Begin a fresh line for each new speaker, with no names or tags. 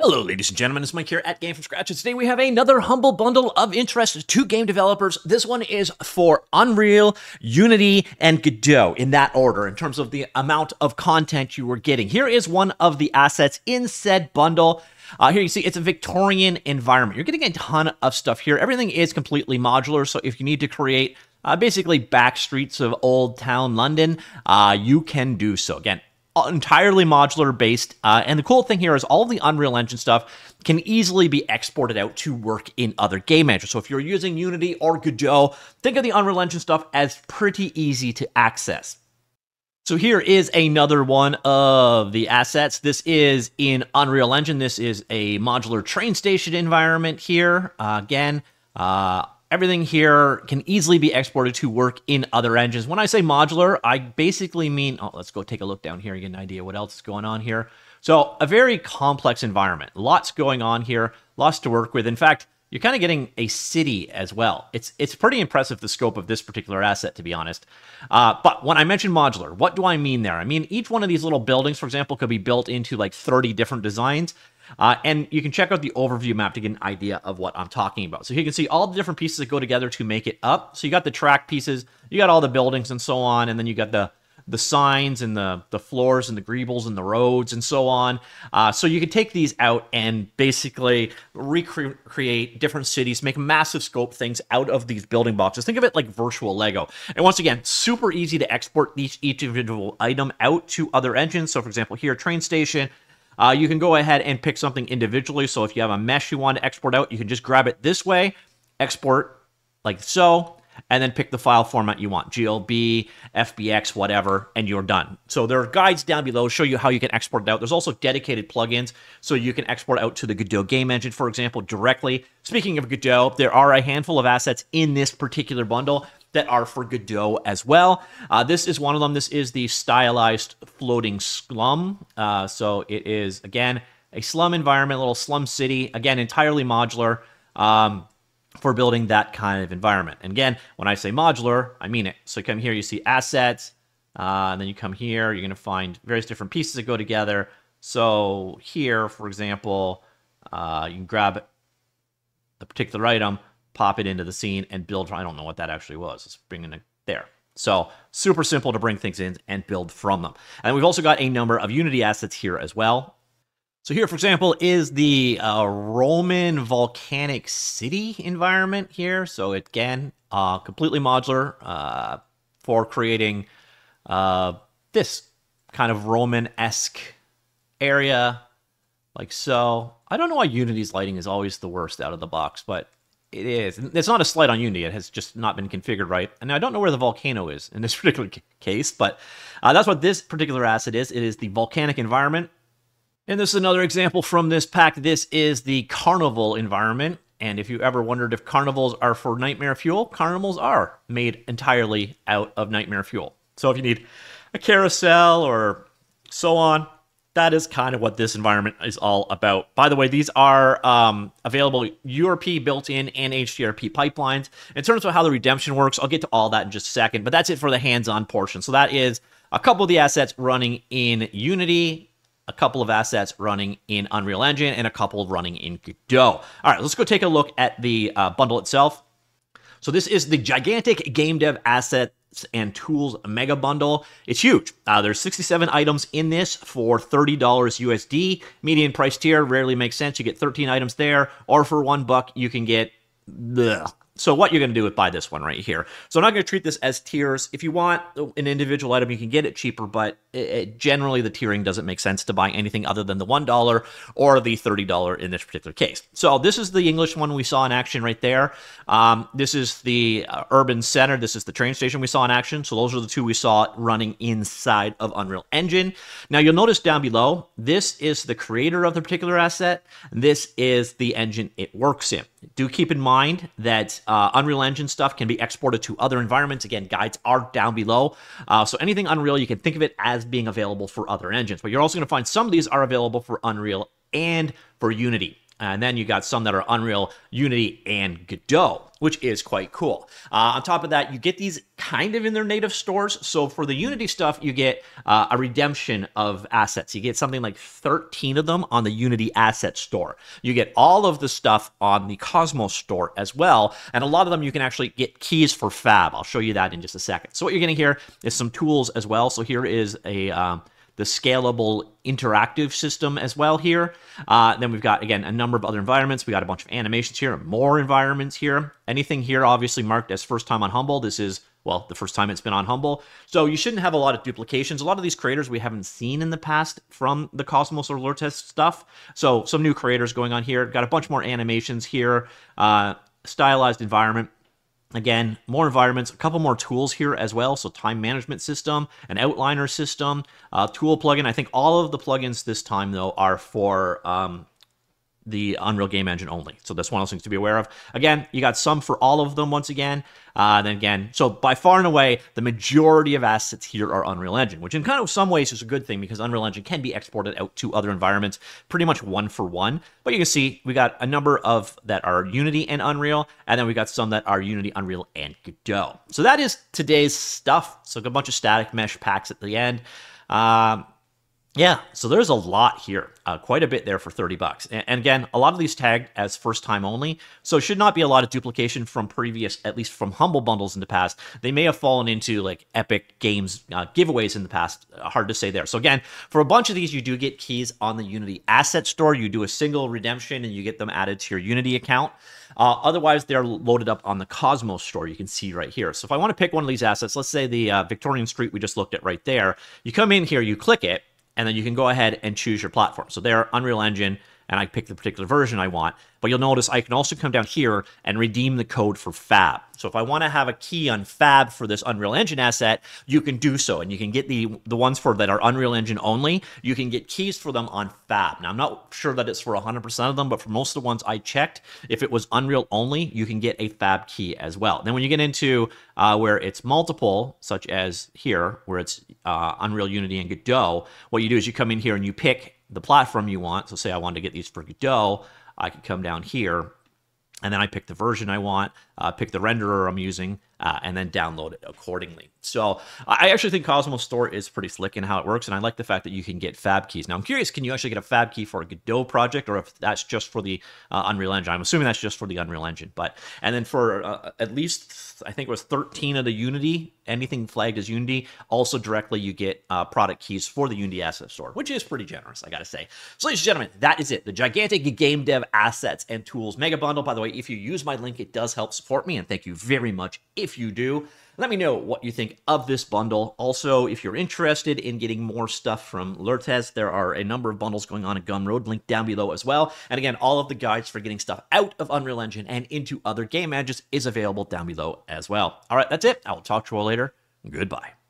Hello, ladies and gentlemen. It's Mike here at Game from Scratch, and today we have another humble bundle of interest to game developers. This one is for Unreal, Unity, and Godot in that order in terms of the amount of content you were getting. Here is one of the assets in said bundle. Uh, here you see it's a Victorian environment. You're getting a ton of stuff here. Everything is completely modular, so if you need to create uh, basically back streets of Old Town London, uh, you can do so. Again, entirely modular based. Uh, and the cool thing here is all of the Unreal Engine stuff can easily be exported out to work in other game engines. So if you're using Unity or Godot, think of the Unreal Engine stuff as pretty easy to access. So here is another one of the assets. This is in Unreal Engine. This is a modular train station environment here. Uh, again, uh, Everything here can easily be exported to work in other engines. When I say modular, I basically mean, oh, let's go take a look down here and get an idea what else is going on here. So a very complex environment, lots going on here, lots to work with. In fact, you're kind of getting a city as well. It's it's pretty impressive the scope of this particular asset, to be honest. Uh, but when I mention modular, what do I mean there? I mean each one of these little buildings, for example, could be built into like 30 different designs. Uh, and you can check out the overview map to get an idea of what I'm talking about. So you can see all the different pieces that go together to make it up. So you got the track pieces, you got all the buildings and so on, and then you got the the signs and the the floors and the greebles and the roads and so on. Uh, so you can take these out and basically recreate different cities, make massive scope things out of these building boxes. Think of it like virtual Lego. And once again, super easy to export each, each individual item out to other engines. So for example, here, train station, uh, you can go ahead and pick something individually. So if you have a mesh you want to export out, you can just grab it this way, export like so, and then pick the file format you want glb fbx whatever and you're done. So there are guides down below show you how you can export it out. There's also dedicated plugins so you can export out to the godot game engine for example directly. Speaking of godot there are a handful of assets in this particular bundle that are for Godot as well. Uh, this is one of them. This is the stylized floating slum. Uh, so it is, again, a slum environment, a little slum city, again, entirely modular um, for building that kind of environment. And again, when I say modular, I mean it. So come here, you see assets, uh, and then you come here, you're going to find various different pieces that go together. So here, for example, uh, you can grab a particular item, pop it into the scene and build. I don't know what that actually was. Let's it there. So super simple to bring things in and build from them. And we've also got a number of Unity assets here as well. So here, for example, is the uh, Roman volcanic city environment here. So again, uh, completely modular uh, for creating uh, this kind of Roman-esque area like so. I don't know why Unity's lighting is always the worst out of the box, but it is. It's not a slight on Unity. It has just not been configured right. And I don't know where the volcano is in this particular case, but uh, that's what this particular asset is. It is the volcanic environment. And this is another example from this pack. This is the carnival environment. And if you ever wondered if carnivals are for Nightmare Fuel, carnivals are made entirely out of Nightmare Fuel. So if you need a carousel or so on, that is kind of what this environment is all about. By the way, these are um, available URP built in and HDRP pipelines. In terms of how the redemption works, I'll get to all that in just a second, but that's it for the hands-on portion. So that is a couple of the assets running in Unity, a couple of assets running in Unreal Engine, and a couple running in Godot. All right, let's go take a look at the uh, bundle itself. So this is the gigantic game dev asset and tools mega bundle. It's huge. Uh, there's 67 items in this for $30 USD. Median price tier rarely makes sense. You get 13 items there, or for one buck, you can get the so what you're going to do is buy this one right here. So I'm not going to treat this as tiers. If you want an individual item, you can get it cheaper, but it, it, generally the tiering doesn't make sense to buy anything other than the $1 or the $30 in this particular case. So this is the English one we saw in action right there. Um, this is the uh, Urban Center. This is the train station we saw in action. So those are the two we saw running inside of Unreal Engine. Now you'll notice down below, this is the creator of the particular asset. This is the engine it works in. Do keep in mind that uh, Unreal Engine stuff can be exported to other environments. Again, guides are down below. Uh, so anything Unreal, you can think of it as being available for other engines. But you're also going to find some of these are available for Unreal and for Unity. And then you got some that are Unreal, Unity, and Godot, which is quite cool. Uh, on top of that, you get these kind of in their native stores. So for the Unity stuff, you get uh, a redemption of assets. You get something like 13 of them on the Unity Asset Store. You get all of the stuff on the Cosmos Store as well. And a lot of them you can actually get keys for Fab. I'll show you that in just a second. So what you're getting here is some tools as well. So here is a... Um, the scalable interactive system as well here. Uh, then we've got, again, a number of other environments. We got a bunch of animations here, more environments here. Anything here obviously marked as first time on Humble. This is, well, the first time it's been on Humble. So you shouldn't have a lot of duplications. A lot of these creators we haven't seen in the past from the Cosmos or Leartes stuff. So some new creators going on here. Got a bunch more animations here. Uh, stylized environment. Again, more environments, a couple more tools here as well. So time management system, an outliner system, uh, tool plugin. I think all of the plugins this time though are for um, the Unreal Game Engine only. So that's one of those things to be aware of. Again, you got some for all of them once again. Uh, then again, so by far and away, the majority of assets here are Unreal Engine, which in kind of some ways is a good thing because Unreal Engine can be exported out to other environments pretty much one for one. But you can see we got a number of that are Unity and Unreal, and then we got some that are Unity, Unreal, and Godot. So that is today's stuff. So a bunch of static mesh packs at the end. Um, yeah, so there's a lot here, uh, quite a bit there for 30 bucks. And, and, again, a lot of these tagged as first time only, so should not be a lot of duplication from previous, at least from Humble bundles in the past. They may have fallen into like Epic Games uh, giveaways in the past, uh, hard to say there. So again, for a bunch of these, you do get keys on the Unity Asset Store. You do a single redemption and you get them added to your Unity account. Uh, otherwise, they're loaded up on the Cosmos store. You can see right here. So if I want to pick one of these assets, let's say the uh, Victorian Street we just looked at right there, you come in here, you click it, and then you can go ahead and choose your platform. So there, Unreal Engine, and I pick the particular version I want. But you'll notice I can also come down here and redeem the code for Fab. So if I want to have a key on Fab for this Unreal Engine asset, you can do so. And you can get the, the ones for that are Unreal Engine only, you can get keys for them on Fab. Now, I'm not sure that it's for 100% of them, but for most of the ones I checked, if it was Unreal only, you can get a Fab key as well. Then when you get into uh, where it's multiple, such as here, where it's uh, Unreal Unity and Godot, what you do is you come in here and you pick the platform you want. So say I wanted to get these for Godot, I could come down here and then I pick the version I want, uh, pick the renderer I'm using, uh, and then download it accordingly. So I actually think Cosmos Store is pretty slick in how it works, and I like the fact that you can get fab keys. Now I'm curious, can you actually get a fab key for a Godot project, or if that's just for the uh, Unreal Engine? I'm assuming that's just for the Unreal Engine. But and then for uh, at least I think it was 13 of the Unity, anything flagged as Unity, also directly you get uh, product keys for the Unity Asset Store, which is pretty generous, I gotta say. So ladies and gentlemen, that is it. The gigantic game dev assets and tools mega bundle. By the way, if you use my link, it does help support me, and thank you very much if you do. Let me know what you think of this bundle. Also, if you're interested in getting more stuff from Leartes, there are a number of bundles going on at Gumroad, linked down below as well. And again, all of the guides for getting stuff out of Unreal Engine and into other game engines is available down below as well. All right, that's it. I will talk to you all later. Goodbye.